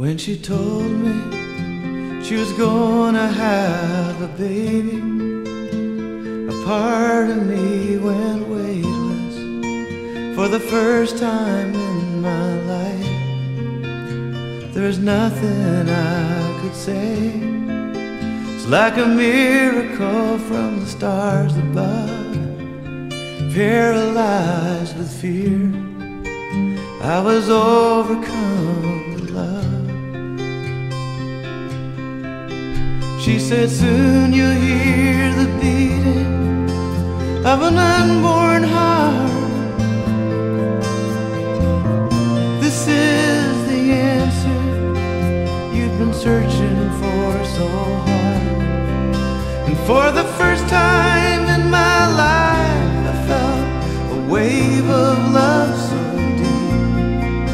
When she told me she was gonna have a baby, a part of me went weightless for the first time in my life. There's nothing I could say. It's like a miracle from the stars above, paralyzed with fear. I was overcome with love. She said, Soon you'll hear the beating of an unborn heart. This is the answer you've been searching for so hard. And for the first time in my life, I felt a wave of love so deep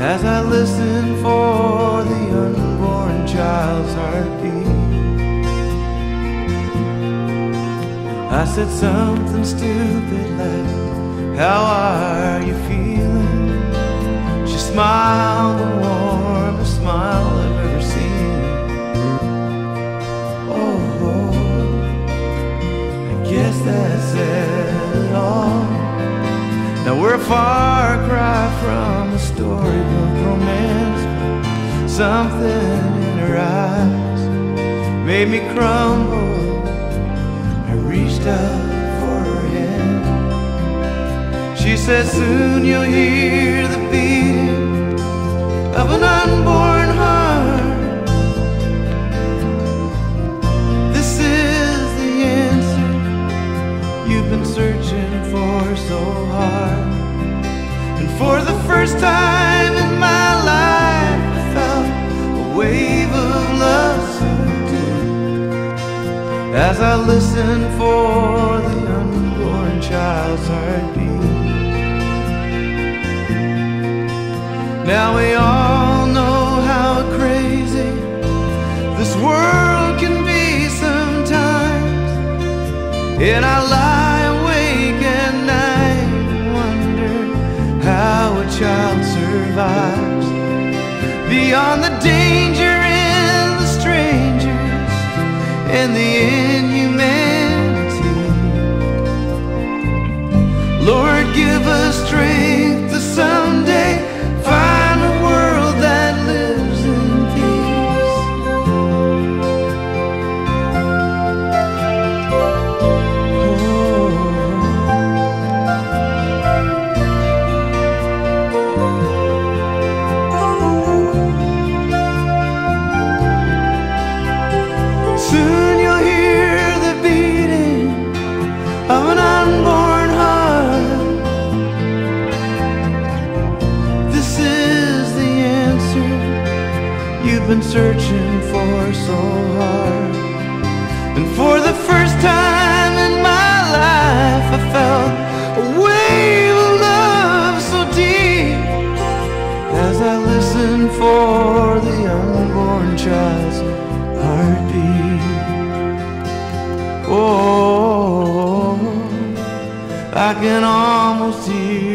as I listened for I said something stupid like, How are you feeling? She smiled the warmest smile I've ever seen. Oh, I guess that said it all. Now we're a far cry from a storybook romance. Something in her eyes made me crumble. Said, Soon you'll hear the beating of an unborn heart. This is the answer you've been searching for so hard. And for the first time in my life, I felt a wave of love so deep as I listened for the unborn child's heartbeat. Now we all know how crazy this world can be sometimes, and I lie awake at night and wonder how a child survives beyond the danger and the strangers and the inhumanity. You've been searching for so hard. And for the first time in my life, I felt a wave of love so deep as I listened for the unborn child's heartbeat. Oh, I can almost hear